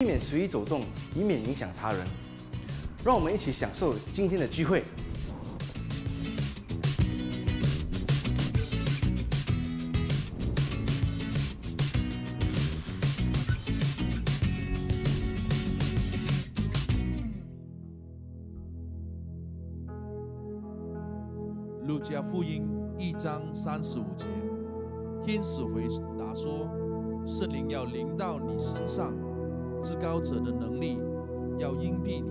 避免随意走动，以免影响他人。让我们一起享受今天的聚会。路加福音一章三十五节，天使回答说：“圣灵要临到你身上，高者的能力要荫庇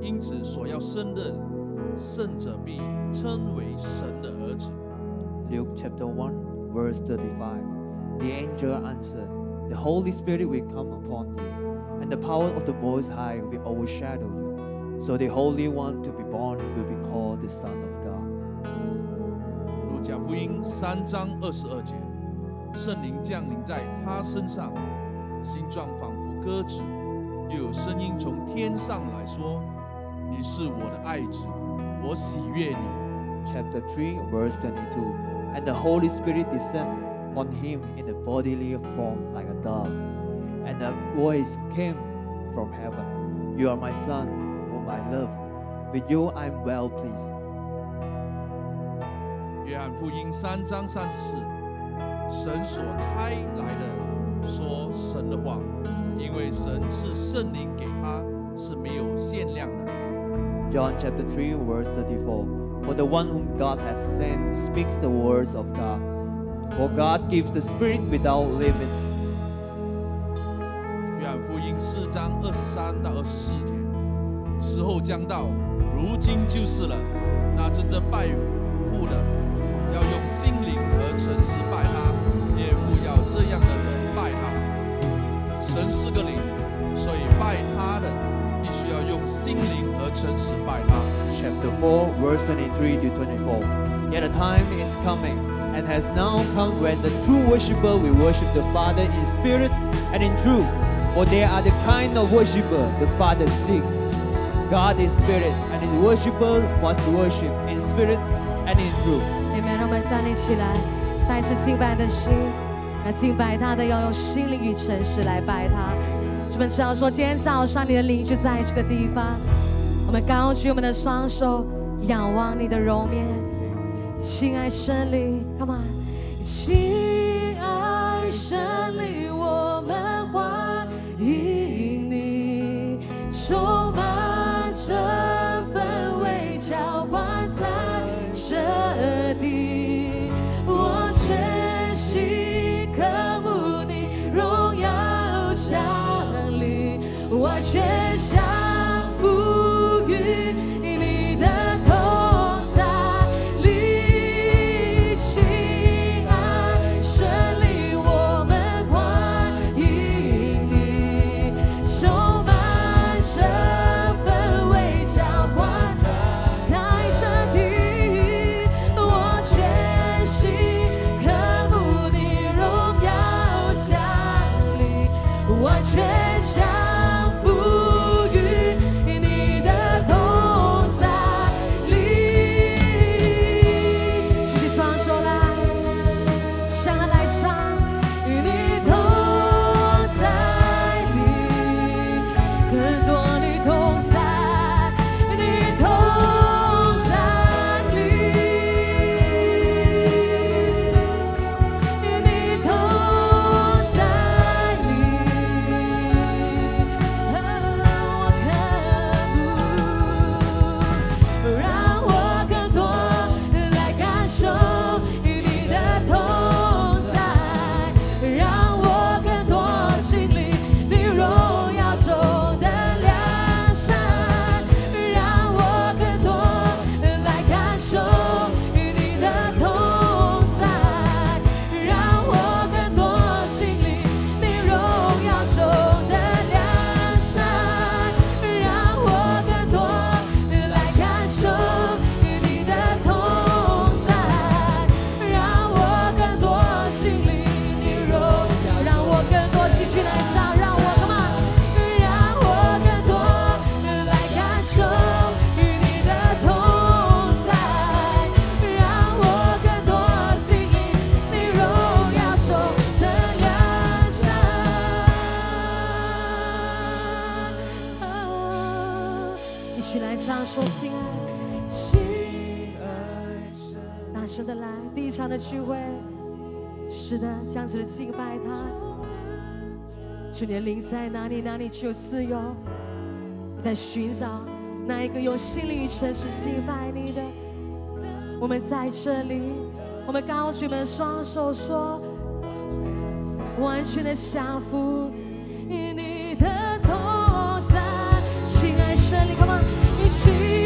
你，因此所要生的圣者必称为神的儿子。” Luke chapter 1, verse 35. The angel answered, The Holy Spirit will come upon you, and the power of the Most High will overshadow you. So the Holy One to be born will be called the Son of God. 路加福音三章二十二节，圣灵降临在他身上，形状仿佛 鸽子，又有声音从天上来说：“你是我的爱子，我喜悦你。” Chapter 3, verse 22. And the Holy Spirit descended on him in a bodily form like a dove. And a voice came from heaven You are my Son, whom I love. With you I am well pleased. 约翰福音三章三十四，神所差来的说神的话， 因为神赐圣灵给他是没有限量的。John chapter three verse thirty four, for the one whom God has sent speaks the words of God. For God gives the Spirit without limits. 约翰福音四章二十三到二十四节，时候将到，如今就是了。那真正拜父的，要用心灵和诚实拜他，也不要这样的。神是个灵，所以拜他的必须要用心灵和诚实拜他。 Chapter 4, verse 23 to 24. Yet a time is coming and has now come when the true worshipper will worship the Father in spirit and in truth. For they are the kind of worshipper the Father seeks. God is spirit, and his worshipper must worship in spirit and in truth. 你们让我们站立起来，带着敬拜的心， 那敬拜他的要用心灵与诚实来拜他。我们知道说，今天早上你的邻居在这个地方，我们高举我们的双手，仰望你的容面，亲爱圣灵，Come on，亲向着敬拜他，这年龄在哪里，哪里就有自由。在寻找那一个用心灵与诚实敬拜你的。我们在这里，我们高举们双手说，完全的降服你的同在，亲爱的神，你看吗？一起。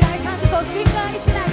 白井さんそしてシンガー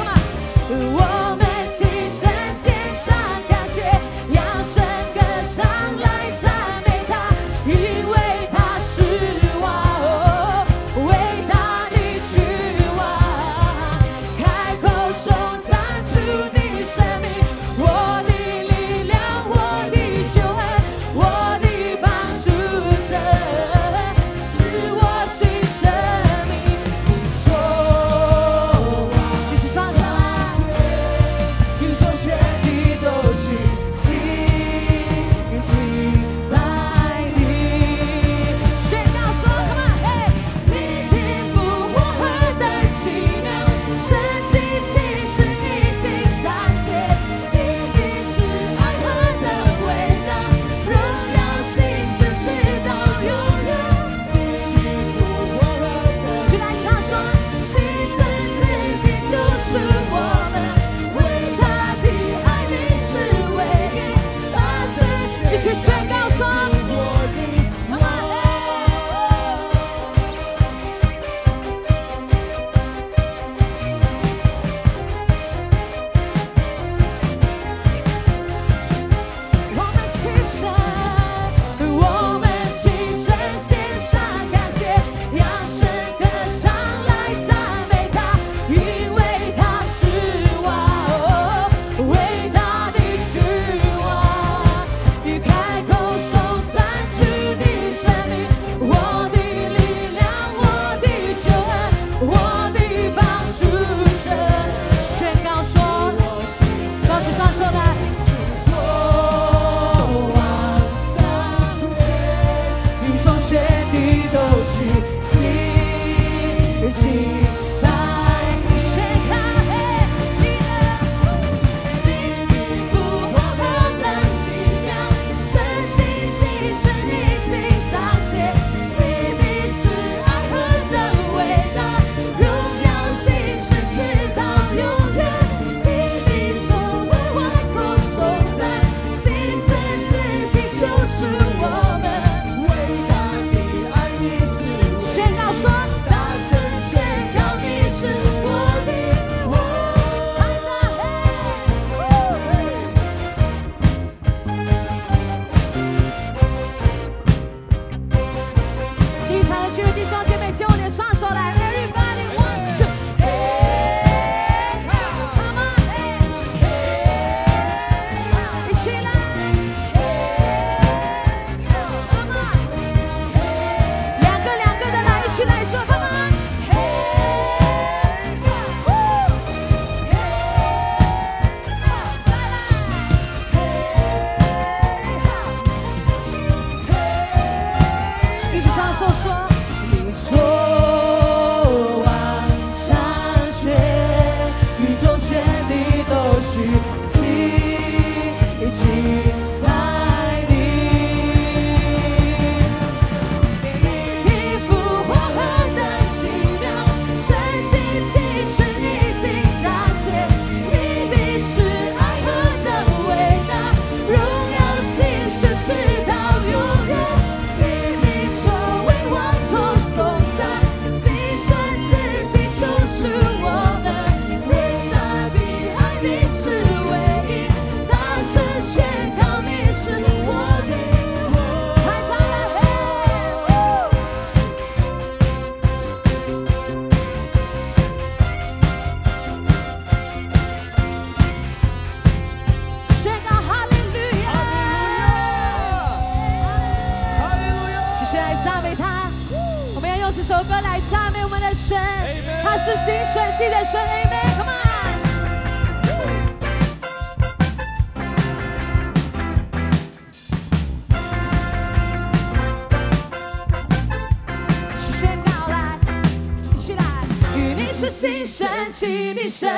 神迹的神，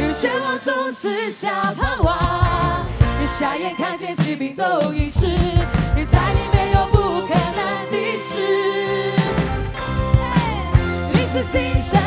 与绝望从此下盼望，与瞎眼看见疾病都医治，你在。你没有不可能的事。你是新神，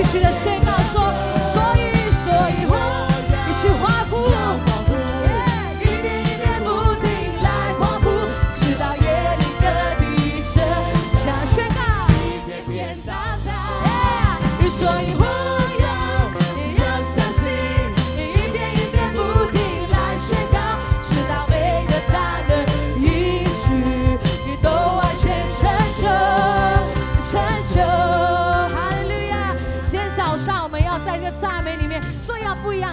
继续的宣告说，所以，所以我一起欢呼。一遍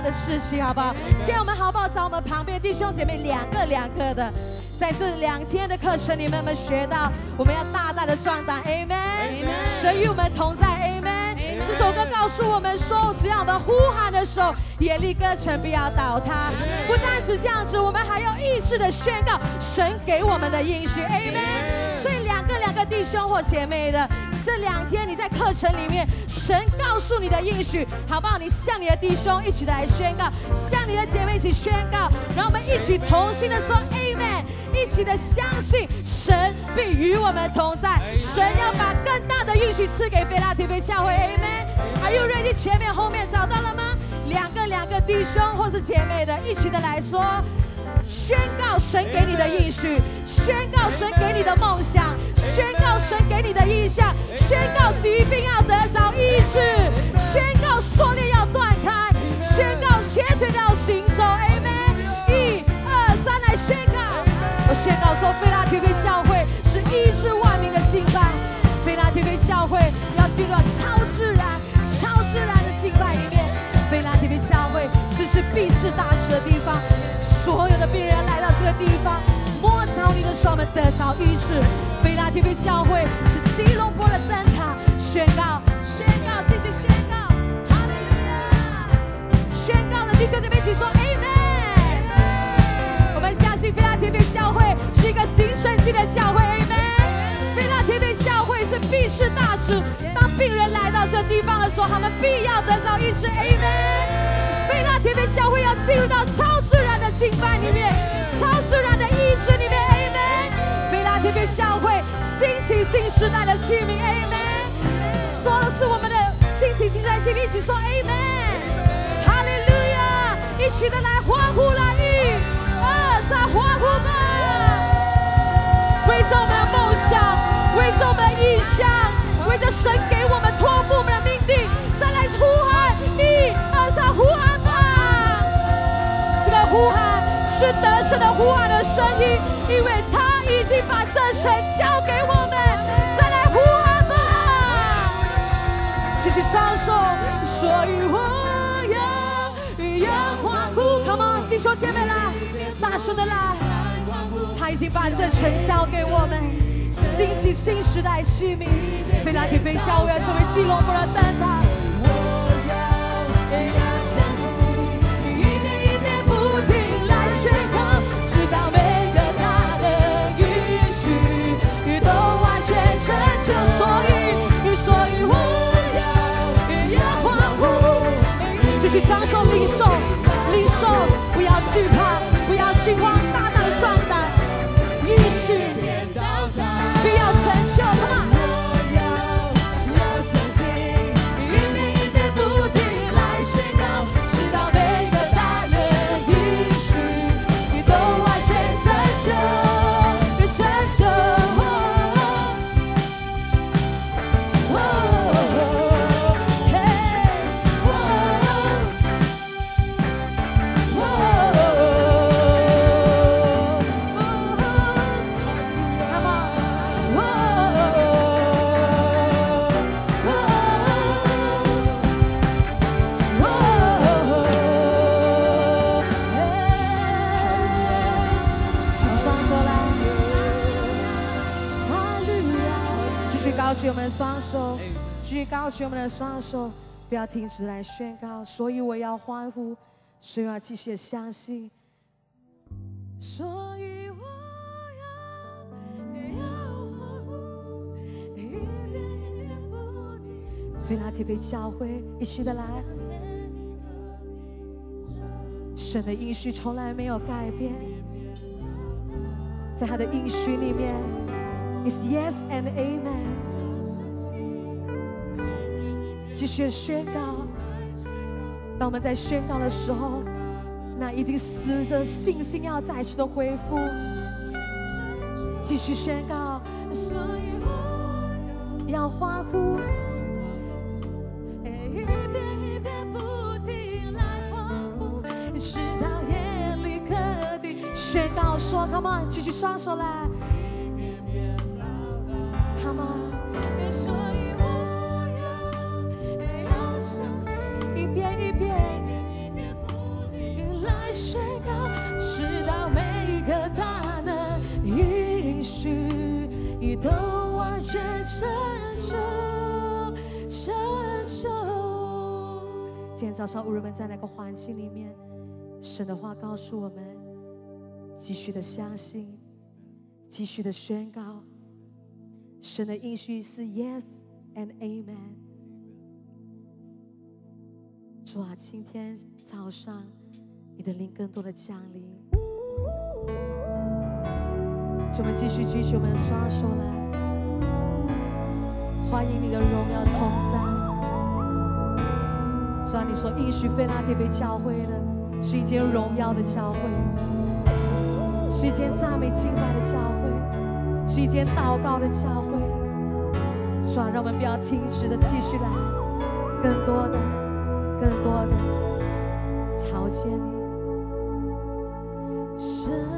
的事情，好不好？现在我们好不好找我们旁边弟兄姐妹两个两个的，在这两天的课程里面，我们学到我们要大大的壮胆，Amen。神与我们同在，Amen。这首歌告诉我们说，只要我们呼喊的时候，耶利哥城必要倒塌。不单是这样子，我们还要意志的宣告神给我们的应许，Amen。所以两个两个弟兄或姐妹的，这两天你在课程里面，神告诉你的应许，好不好？你向你的弟兄一起来宣告，向你的姐妹一起宣告，让我们一起同心的说 Amen，一起的相信神必与我们同在，神要把更大的应许赐给菲拉提菲教会，Amen。Are you ready？前面后面找到了吗？两个两个弟兄或是姐妹的，一起的来说，宣告神给你的应许，宣告神给你的梦想，宣告神给你的意象，宣告疾病要得着医治，宣告锁链要断开，宣告前腿要行走，Amen。一二三，来宣告！我宣告说，菲拉提菲教会是医治万民的敬拜，菲拉提菲教会要进入到超自然、超自然的敬拜里面。菲拉提菲教会这是必是大事的地方，所有的病人来到这个地方，摸着你的手们得着医治。菲拉提菲教会是吉隆坡的灯塔，宣告、宣告、继续宣告，哈利路亚！宣告的弟兄姐妹请说 Amen。我们相信菲拉提菲教会是一个行神迹的教会，Amen。菲拉提菲教会是必是大主，当病人来到这地方的时候，他们必要得到医治，Amen。菲拉提菲教会要进入到超自然的敬拜里面，超自然的医治里面，Amen。菲拉提被教会兴起新时代的器皿，Amen。说的是我们的兴起新时代器皿，一起说 Amen。哈利路亚！一起的来欢呼啦！一、二、三，欢呼吧！为着我们的梦想，为着我们的意向，为着神给我们托付我们的命定，再来呼喊！一、二、三，呼喊吧！这个呼喊得胜的呼喊的声音，因为他已经把这城交给我们。再来呼喊吧！继续唱首，所以我要要欢呼，Come on，弟兄姐妹来，大声的来，他已经把这城交给我们，兴起新时代器皿，菲拉提菲教会要成为呼，继续张手领受，举我们的双手，举高举我们的双手，不要停止来宣告。所以我要欢呼，所以我要继续地相信。所以我要要欢呼，一遍一遍不停。菲拉提菲教会，一起的来。神的应许从来没有改变，在他的应许里面，is yes and amen。继续宣告，当我们在宣告的时候，那已经死的信心要再次的恢复。继续宣告，所以我要欢呼，一遍一遍不停来欢呼，直到夜里可的宣告说，Come on，继续双手来都完全成就，成就。今天早上，无人们在那个环境里面，神的话告诉我们，继续的相信，继续的宣告，神的应许是 yes and amen。主啊，今天早上，你的灵更多的降临。我们继续举起我们的双手来，欢迎你的荣耀同在。虽啊，你说应许菲拉蒂被教会的是一间荣耀的教会，是一间赞美敬拜的教会，是一间祷告的教会。是啊，让我们不要停止的继续来，更多的、更多的朝见你。神。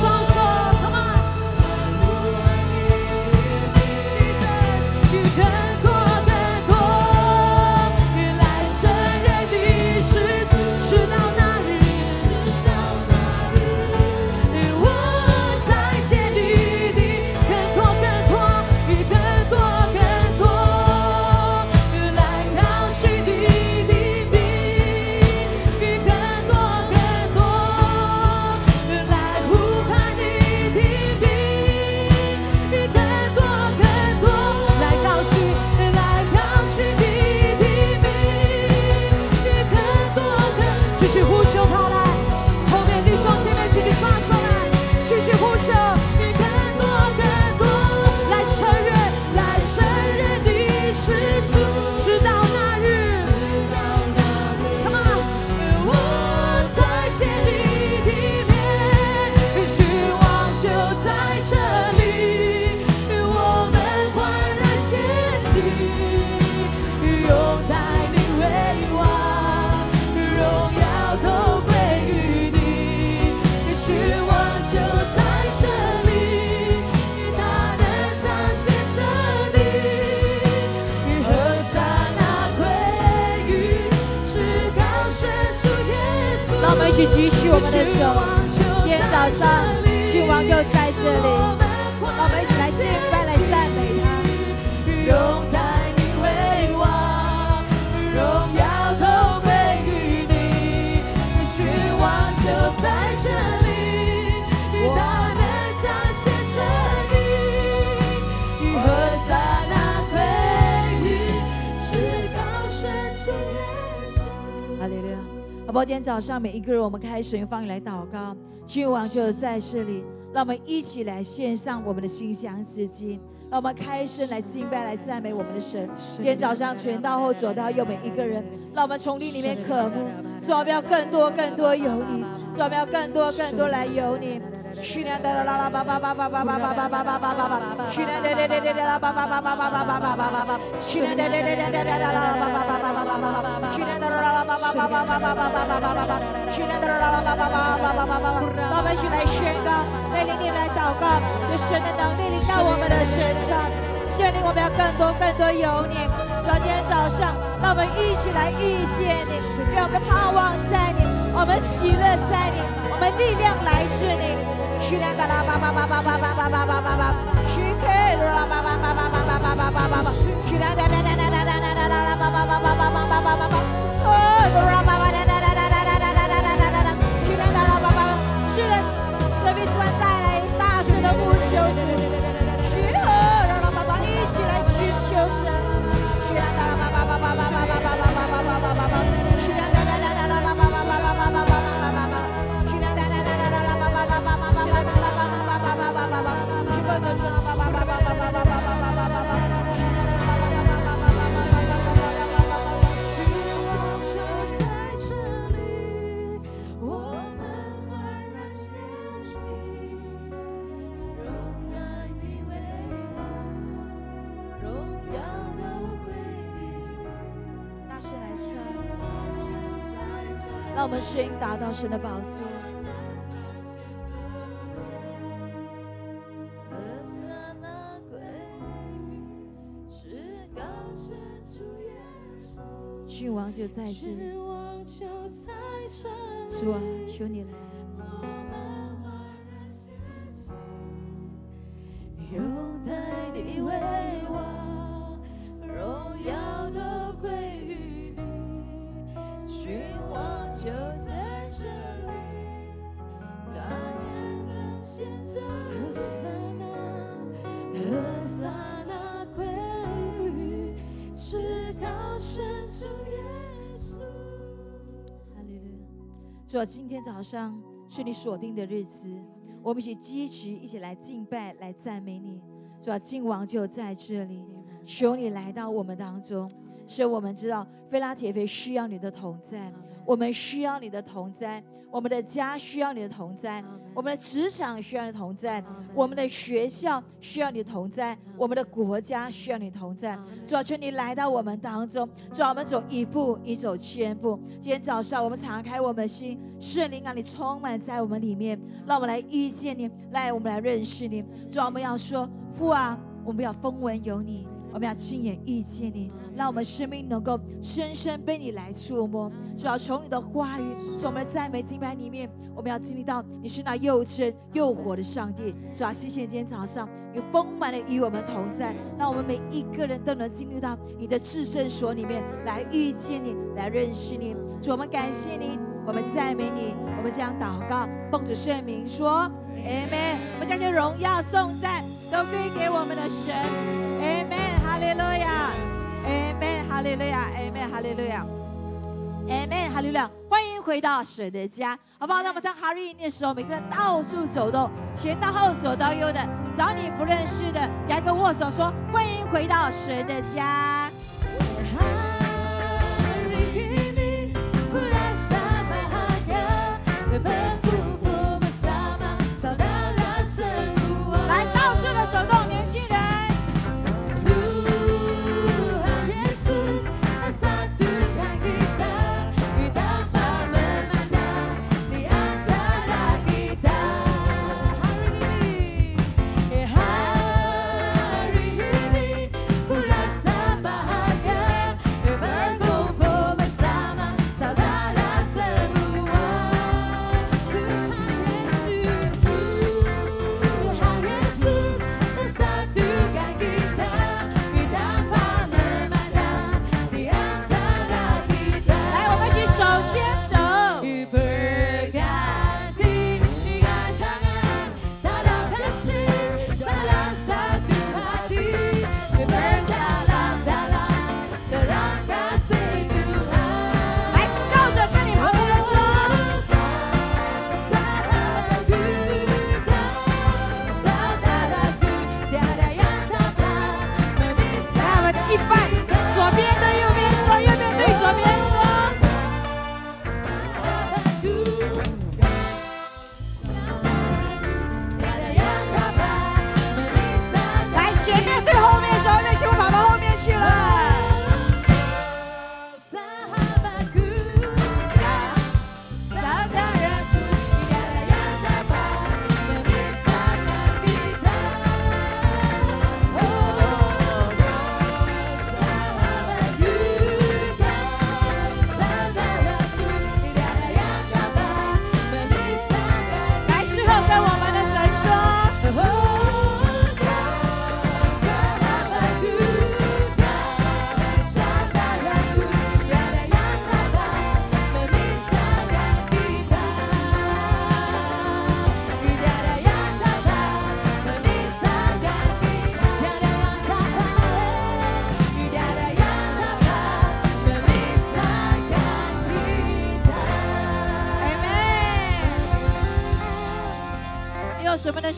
sans 我们的手。今天早上，君王就在这里，不好？今天早上每一个人，我们开始用方言来祷告，君王就在这里，让我们一起来献上我们的心香之祭。让我们开声来敬拜、来赞美我们的神。今天早上全到后左到右每一个人，让我们从地里面渴慕，主我们要更多、更多有你，主我们要更多、更多来有你。许亮的啦啦叭叭叭叭叭叭叭叭叭叭叭叭叭，许亮的啦啦啦啦叭叭叭叭叭叭叭叭叭叭叭，许亮的啦啦啦啦啦啦叭叭叭叭叭叭叭叭，许亮的啦啦叭叭叭叭叭叭叭叭叭叭叭叭，许亮的啦啦叭叭叭叭叭叭叭叭，让我们一起来宣告，带领你来祷告，就神的能力临到我们的身上。圣灵，我们要更多更多有你。昨天早上，让我们一起来遇见你，让我们盼望在你，我们喜乐在你，我们力量来自你。Oh, the 我们心达到神的宝座，郡王就在这里。主啊，求你来。哈利路亚！主啊，今天早上是你锁定的日子，我们一起积极，一起来敬拜，来赞美你。主啊，君王就在这里，求你来到我们当中，使我们知道菲拉铁菲需要你的同在，我们需要你的同在，我们的家需要你的同在，我们的职场需要你的同在，我们的学校需要你的同在，我们的国家需要你的同在。主啊，求你来到我们当中，主啊，我们走一步，你走千步。今天早上，我们敞开我们的心，圣灵啊，你充满在我们里面，让我们来遇见你，来，我们来认识你。主啊，我们要说，父啊，我们要风闻有你。我们要亲眼遇见你，让我们生命能够深深被你来触摸。主要从你的话语，从我们的赞美敬拜里面，我们要经历到你是那又真又活的上帝。主要谢谢今天早上你丰满的与我们同在，让我们每一个人都能进入到你的至圣所里面来遇见你，来认识你。主，我们感谢你，我们赞美你，我们将祷告奉主圣名说，Amen。我们将这荣耀颂赞都归给我们的神，Amen。哈利路亚，Amen。哈利路亚，Amen。哈利路亚。Amen，哈利路亚！欢迎回到神的家，好不好？那么在哈利的时候，每个人到处走动，前到后，左到右的，找你不认识的，给他一个握手，说欢迎回到神的家。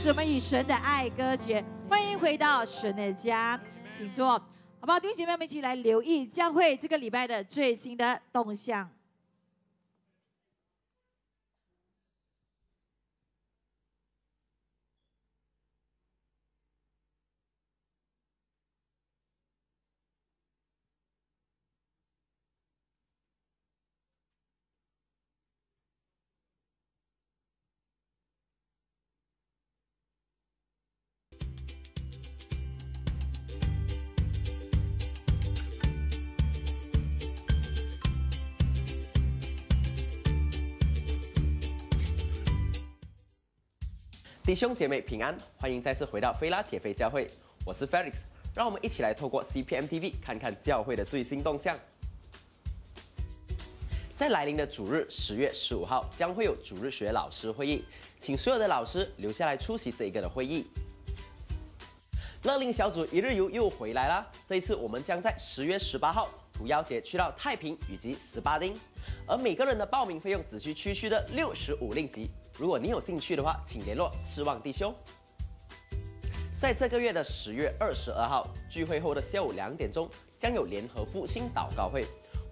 我们与神的爱歌绝？欢迎回到神的家，请坐，好不好？弟兄姐妹们一起来留意教会这个礼拜的最新的动向。弟兄姐妹平安，欢迎再次回到菲拉铁菲教会，我是 Felix，让我们一起来透过 CPM TV 看看教会的最新动向。在来临的主日十月十五号，将会有主日学老师会议，请所有的老师留下来出席这一个的会议。乐龄小组一日游又回来啦！这一次我们将在十月十八号土妖节去到太平以及斯巴丁，而每个人的报名费用只需区区的六十五令吉。如果你有兴趣的话，请联络失望弟兄。在这个月的十月二十二号聚会后的下午两点钟，将有联合复兴祷告会，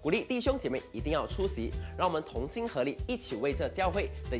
鼓励弟兄姐妹一定要出席，让我们同心合力，一起为这教会的